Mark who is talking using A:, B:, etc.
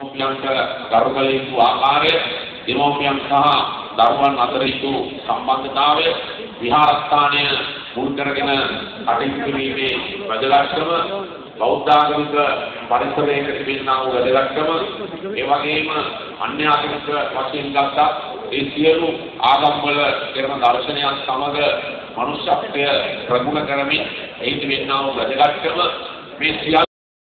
A: දෙමෝපියන්ට ගරු කළ යුතු ආකාරය දෙමෝපියන් සහ දරුවන් අතර යුතු සම්බන්ධතාවය විහාරස්ථානය මුල් කරගෙන කටයුතු කිරීමේ වැදගත්කම බෞද්ධ ආගමික පරිසරයක තිබෙනා වූ වැදගත්කම ඒ වගේම අන්‍ය ආගමික වශයෙන් ගත්තා. ඒ සියලු ආගම් වල කරන දර්ශනයන් සමග මනුෂ්‍යත්වය ප්‍රගුණ කරමින් එහි තිබෙනා වූ වැදගත්කම මේ සියල්ල